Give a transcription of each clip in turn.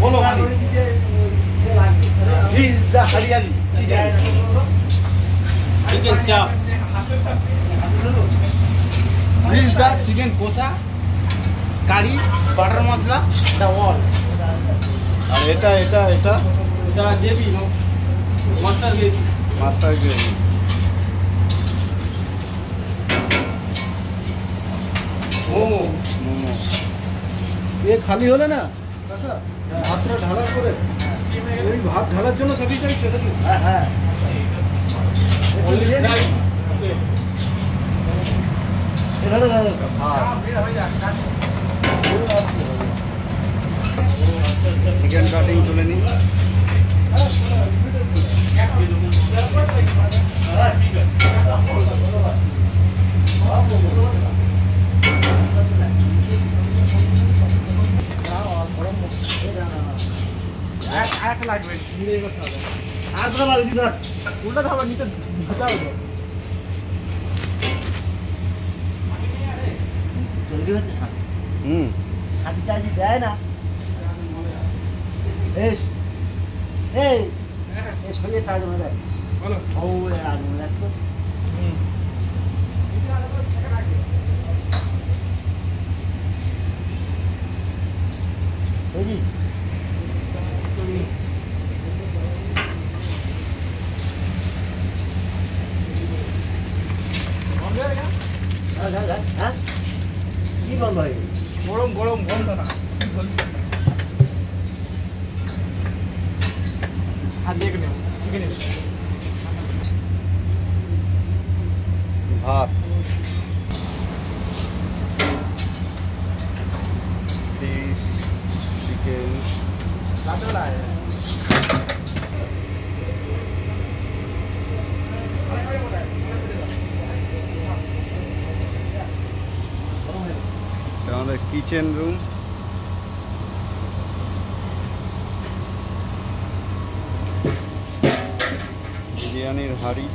বলো is the hariyali chicken chicken chaap is the chicken kosha curry butter masala the wall আর এটা এটা এটা? এটা দেবি master gravy master gravy momo momo. এ খালি হলে না? ভাতটা ঢালার করে ওই ভাত ঢালার জন্য সবই চাইছো নাকি হ্যাঁ হ্যাঁ অনলি ফ্রাই এখানে দাদা চিকেন কাটিং তুলে নিই এক এক লাগবে আর তোরা মারবি ধর উল্টা খাবার নিতে ঢুকাও জলদি হচ্ছে শাক হুম শাড়ি চার্জি দেয় না এই এই এই শরীরে কাজ মনে দেয় বলো ও আজ মনে দেখো 이번 봐. 밥. Please, 나도 나요. আমাদের কিচেন রুম। বিরিয়ানির হাড়ি।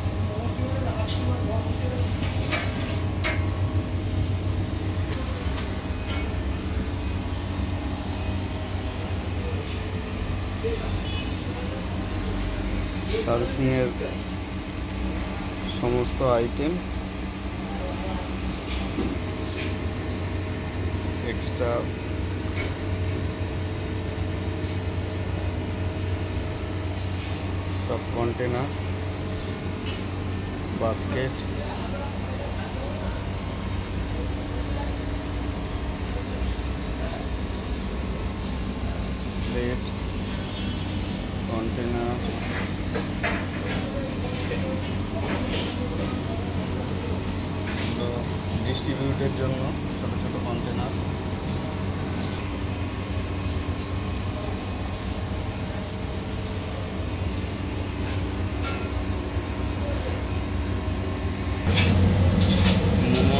সার্ফিংয়ের সমস্ত আইটেম। এক্সট্রা সব কন্টেনার বাস্কেট প্লেট কন্টেনার ডিস্ট্রিবিউটের জন্য ছোট ছোট কন্টেনার মোমো